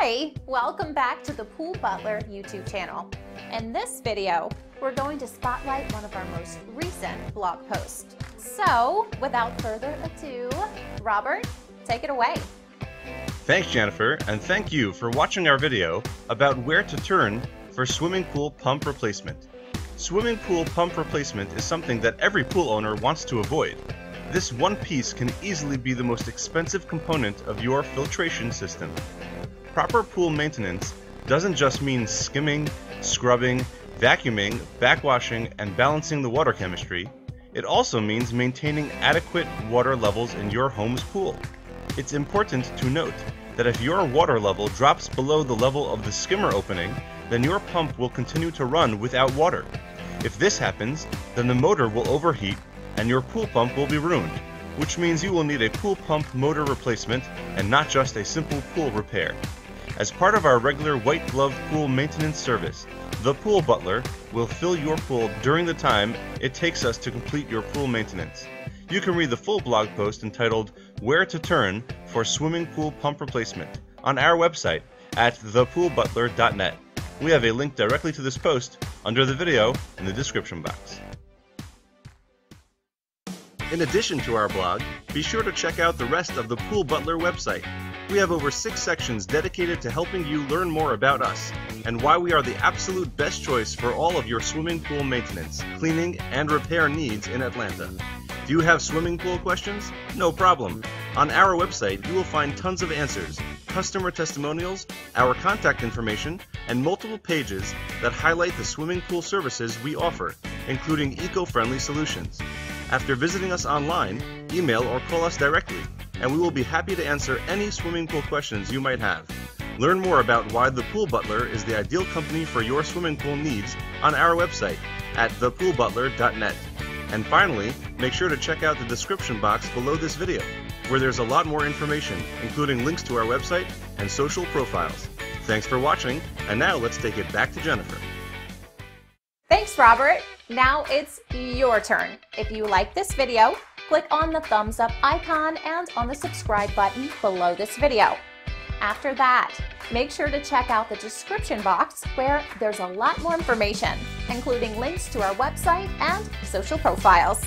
Hi, welcome back to the Pool Butler YouTube channel. In this video, we're going to spotlight one of our most recent blog posts. So, without further ado, Robert, take it away. Thanks Jennifer, and thank you for watching our video about where to turn for swimming pool pump replacement. Swimming pool pump replacement is something that every pool owner wants to avoid. This one piece can easily be the most expensive component of your filtration system. Proper pool maintenance doesn't just mean skimming, scrubbing, vacuuming, backwashing, and balancing the water chemistry. It also means maintaining adequate water levels in your home's pool. It's important to note that if your water level drops below the level of the skimmer opening, then your pump will continue to run without water. If this happens, then the motor will overheat and your pool pump will be ruined, which means you will need a pool pump motor replacement and not just a simple pool repair. As part of our regular white glove pool maintenance service, the Pool Butler will fill your pool during the time it takes us to complete your pool maintenance. You can read the full blog post entitled Where to Turn for Swimming Pool Pump Replacement on our website at thepoolbutler.net. We have a link directly to this post under the video in the description box. In addition to our blog, be sure to check out the rest of the Pool Butler website. We have over six sections dedicated to helping you learn more about us and why we are the absolute best choice for all of your swimming pool maintenance, cleaning, and repair needs in Atlanta. Do you have swimming pool questions? No problem. On our website, you will find tons of answers, customer testimonials, our contact information, and multiple pages that highlight the swimming pool services we offer, including eco friendly solutions. After visiting us online, email or call us directly, and we will be happy to answer any swimming pool questions you might have. Learn more about why the Pool Butler is the ideal company for your swimming pool needs on our website at thepoolbutler.net. And finally, make sure to check out the description box below this video, where there's a lot more information, including links to our website and social profiles. Thanks for watching, and now let's take it back to Jennifer. Thanks, Robert. Now it's your turn. If you like this video, click on the thumbs up icon and on the subscribe button below this video. After that, make sure to check out the description box where there's a lot more information, including links to our website and social profiles.